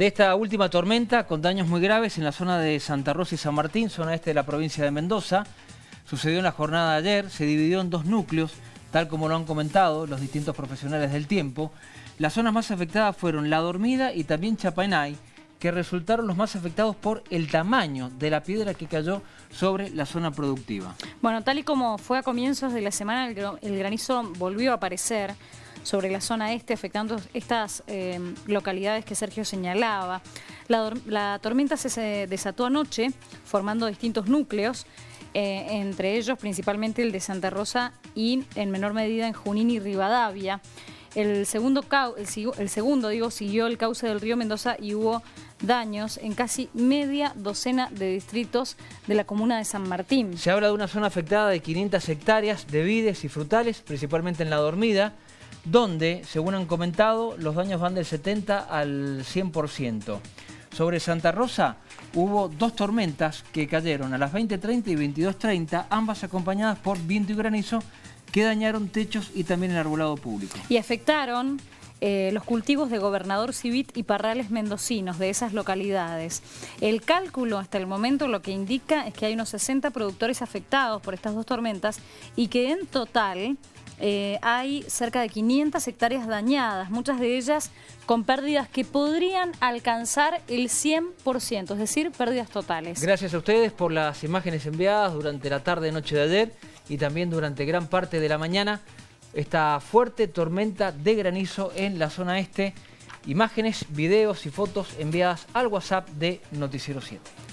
de esta última tormenta con daños muy graves en la zona de Santa Rosa y San Martín, zona este de la provincia de Mendoza. Sucedió en la jornada de ayer, se dividió en dos núcleos, tal como lo han comentado los distintos profesionales del tiempo. Las zonas más afectadas fueron La Dormida y también Chapainay, que resultaron los más afectados por el tamaño de la piedra que cayó sobre la zona productiva. Bueno, tal y como fue a comienzos de la semana, el granizo volvió a aparecer sobre la zona este, afectando estas eh, localidades que Sergio señalaba. La, tormenta se desató anoche, formando distintos núcleos, eh, entre ellos principalmente el de Santa Rosa y en menor medida en Junín y Rivadavia. El segundo, el, segundo digo, siguió el cauce del río Mendoza y hubo daños en casi media docena de distritos de la comuna de San Martín. Se habla de una zona afectada de 500 hectáreas de vides y frutales, principalmente en la dormida, donde, según han comentado, los daños van del 70 al 100%. Sobre Santa Rosa hubo dos tormentas que cayeron a las 20.30 y 22.30, ambas acompañadas por viento y granizo, que dañaron techos y también el arbolado público. Y afectaron eh, los cultivos de Gobernador Civit y Parrales Mendocinos de esas localidades. El cálculo hasta el momento lo que indica es que hay unos 60 productores afectados por estas dos tormentas y que en total eh, hay cerca de 500 hectáreas dañadas, muchas de ellas con pérdidas que podrían alcanzar el 100%, es decir, pérdidas totales. Gracias a ustedes por las imágenes enviadas durante la tarde noche de ayer y también durante gran parte de la mañana. Esta fuerte tormenta de granizo en la zona este. Imágenes, videos y fotos enviadas al WhatsApp de Noticiero 7.